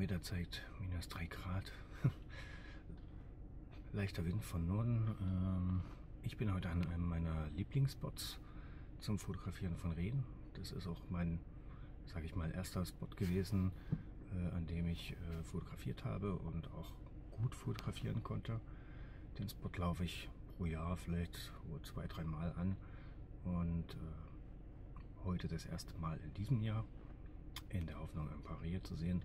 Thermometer zeigt minus 3 Grad. Leichter Wind von Norden. Ähm, ich bin heute an einem meiner Lieblingsspots zum Fotografieren von Rehen. Das ist auch mein, sage ich mal, erster Spot gewesen, äh, an dem ich äh, fotografiert habe und auch gut fotografieren konnte. Den Spot laufe ich pro Jahr vielleicht zwei, drei Mal an und äh, heute das erste Mal in diesem Jahr in der Hoffnung ein paar Rehe zu sehen.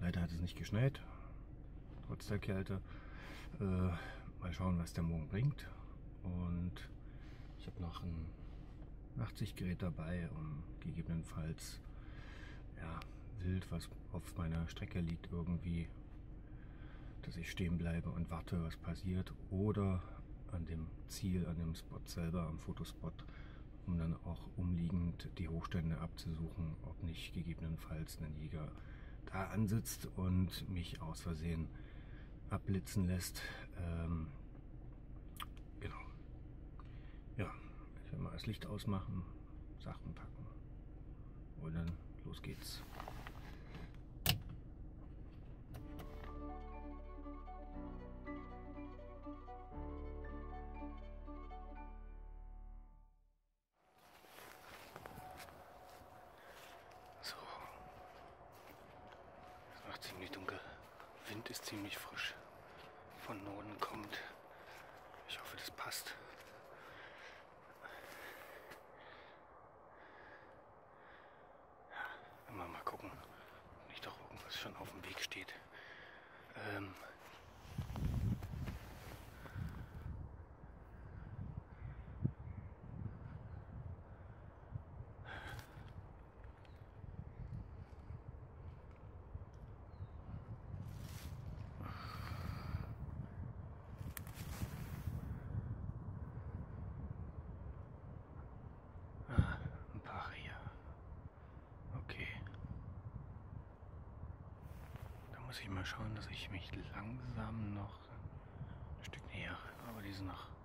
Leider hat es nicht geschneit, trotz der Kälte. Äh, mal schauen, was der Morgen bringt. Und ich habe noch ein Nachtsichtgerät dabei, um gegebenenfalls ja, Wild, was auf meiner Strecke liegt, irgendwie, dass ich stehen bleibe und warte, was passiert. Oder an dem Ziel, an dem Spot selber, am Fotospot, um dann auch umliegend die Hochstände abzusuchen, ob nicht gegebenenfalls ein Jäger da ansitzt und mich aus Versehen abblitzen lässt. Ähm, genau. Ja, ich werde mal das Licht ausmachen, Sachen packen und dann los geht's. Wind ist ziemlich frisch. Von Norden kommt. Ich hoffe, das passt. Ja, immer mal gucken, ob nicht doch irgendwas schon auf dem Weg steht. Ähm, muss ich mal schauen, dass ich mich langsam noch ein Stück näher, aber die sind noch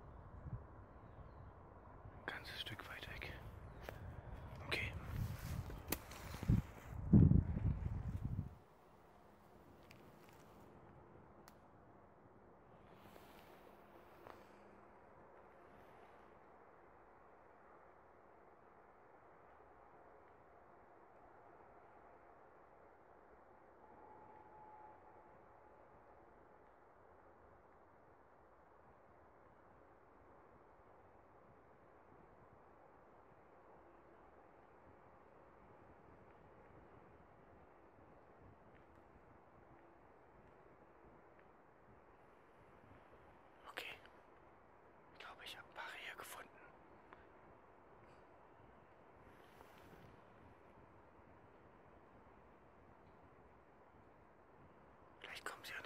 comes here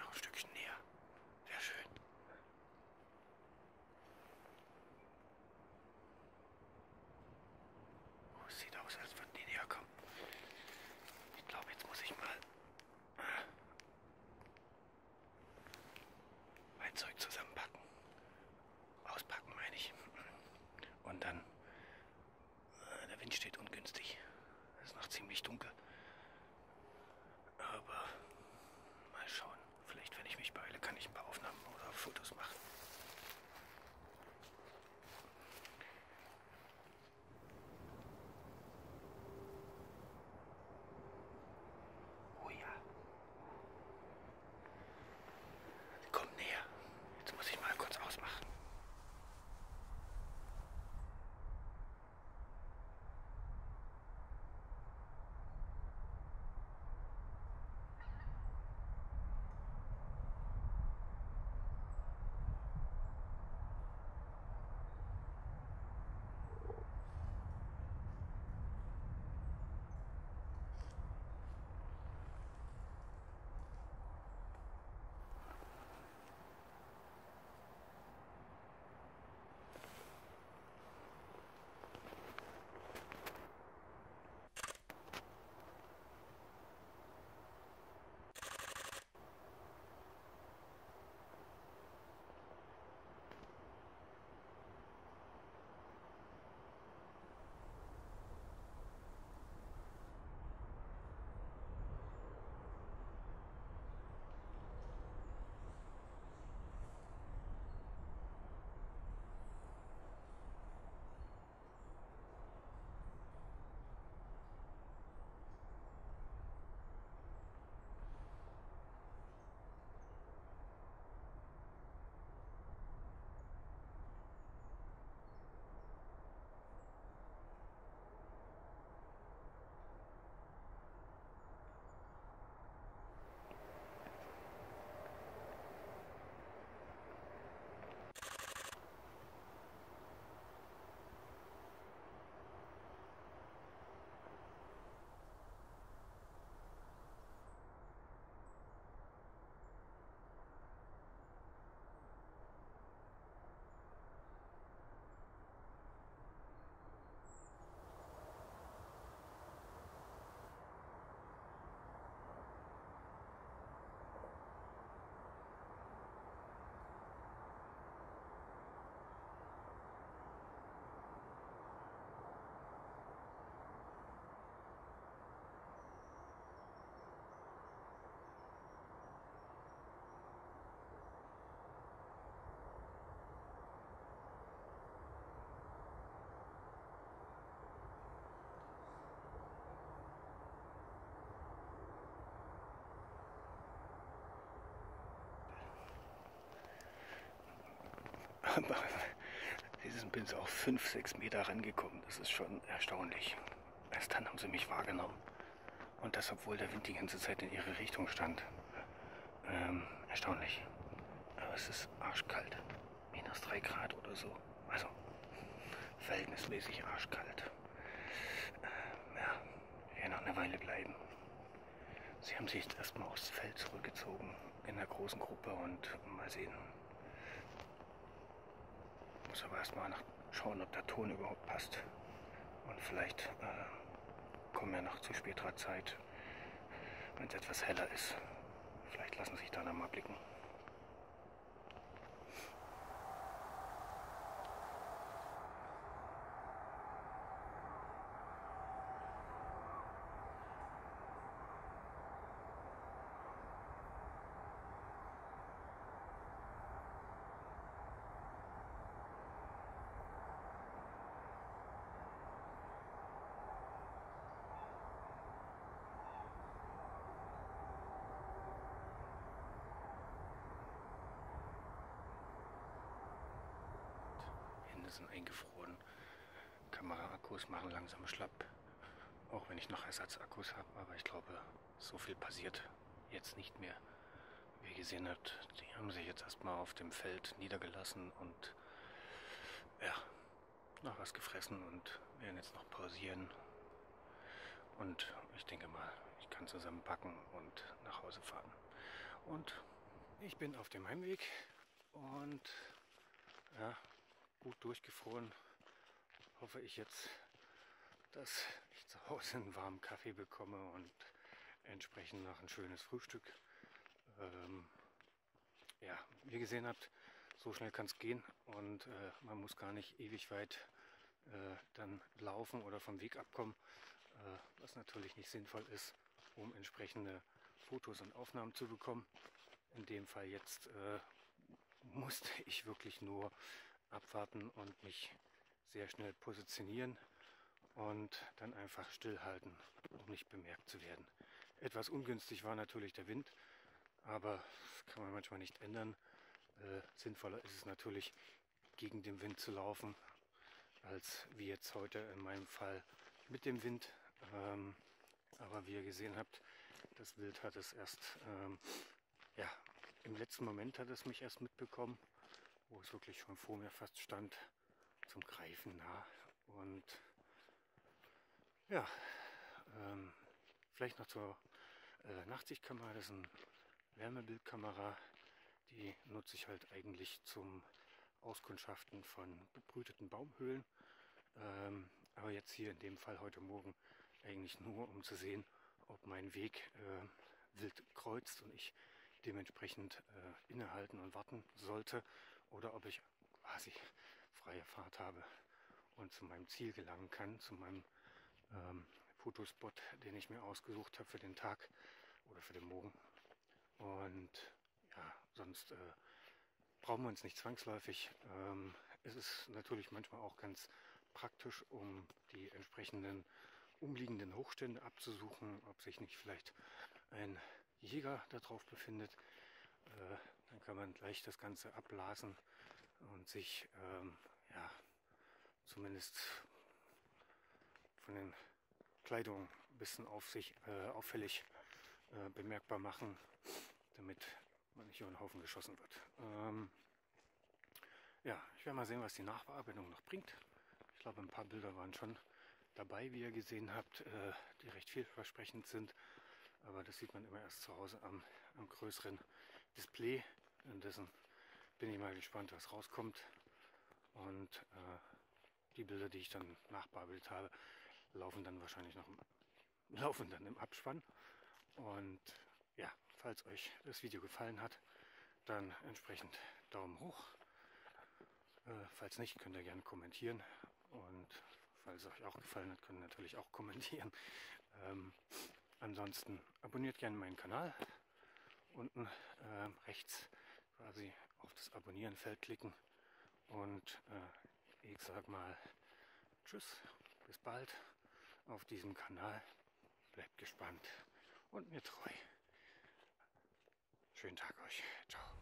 sie bin so auf 5, 6 Meter rangekommen. Das ist schon erstaunlich. Erst dann haben sie mich wahrgenommen. Und das, obwohl der Wind die ganze Zeit in ihre Richtung stand. Ähm, erstaunlich. Aber es ist arschkalt. Minus 3 Grad oder so. Also verhältnismäßig arschkalt. Ähm, ja, ich werde noch eine Weile bleiben. Sie haben sich jetzt erstmal aufs Feld zurückgezogen in der großen Gruppe und mal sehen. Muss aber erstmal schauen, ob der Ton überhaupt passt. Und vielleicht äh, kommen wir noch zu späterer Zeit, wenn es etwas heller ist. Vielleicht lassen sich da noch mal blicken. Sind eingefroren. Kameraakkus machen langsam schlapp. Auch wenn ich noch Ersatzakkus habe, aber ich glaube, so viel passiert jetzt nicht mehr. Wie ihr gesehen habt, die haben sich jetzt erstmal auf dem Feld niedergelassen und ja, noch was gefressen und werden jetzt noch pausieren. Und ich denke mal, ich kann zusammenpacken und nach Hause fahren. Und ich bin auf dem Heimweg und ja, gut durchgefroren. Hoffe ich jetzt, dass ich zu Hause einen warmen Kaffee bekomme und entsprechend noch ein schönes Frühstück. Ähm, ja, wie ihr gesehen habt, so schnell kann es gehen und äh, man muss gar nicht ewig weit äh, dann laufen oder vom Weg abkommen, äh, was natürlich nicht sinnvoll ist, um entsprechende Fotos und Aufnahmen zu bekommen. In dem Fall jetzt äh, musste ich wirklich nur abwarten und mich sehr schnell positionieren und dann einfach stillhalten, um nicht bemerkt zu werden. Etwas ungünstig war natürlich der Wind, aber das kann man manchmal nicht ändern. Äh, sinnvoller ist es natürlich, gegen den Wind zu laufen, als wie jetzt heute in meinem Fall mit dem Wind. Ähm, aber wie ihr gesehen habt, das Wild hat es erst, ähm, ja, im letzten Moment hat es mich erst mitbekommen wo es wirklich schon vor mir fast stand, zum Greifen nah. Und ja, ähm, vielleicht noch zur äh, Nachtsichtkamera. Das ist eine Wärmebildkamera. Die nutze ich halt eigentlich zum Auskundschaften von bebrüteten Baumhöhlen. Ähm, aber jetzt hier in dem Fall heute Morgen eigentlich nur, um zu sehen, ob mein Weg äh, wild kreuzt und ich dementsprechend äh, innehalten und warten sollte oder ob ich quasi freie Fahrt habe und zu meinem Ziel gelangen kann, zu meinem ähm, Fotospot, den ich mir ausgesucht habe für den Tag oder für den Morgen. Und ja, sonst äh, brauchen wir uns nicht zwangsläufig. Ähm, es ist natürlich manchmal auch ganz praktisch, um die entsprechenden umliegenden Hochstände abzusuchen, ob sich nicht vielleicht ein Jäger darauf befindet. Äh, dann kann man gleich das Ganze abblasen und sich ähm, ja, zumindest von den Kleidungen ein bisschen auf sich äh, auffällig äh, bemerkbar machen, damit man nicht über den Haufen geschossen wird. Ähm, ja, ich werde mal sehen, was die Nachbearbeitung noch bringt. Ich glaube, ein paar Bilder waren schon dabei, wie ihr gesehen habt, äh, die recht vielversprechend sind. Aber das sieht man immer erst zu Hause am, am größeren Display. Indessen bin ich mal gespannt, was rauskommt. Und äh, die Bilder, die ich dann nachbearbeitet habe, laufen dann wahrscheinlich noch laufen dann im Abspann. Und ja, falls euch das Video gefallen hat, dann entsprechend Daumen hoch. Äh, falls nicht, könnt ihr gerne kommentieren. Und falls es euch auch gefallen hat, könnt ihr natürlich auch kommentieren. Ähm, Ansonsten abonniert gerne meinen Kanal. Unten äh, rechts quasi auf das Abonnieren-Feld klicken. Und äh, ich sag mal Tschüss, bis bald auf diesem Kanal. Bleibt gespannt und mir treu. Schönen Tag euch. Ciao.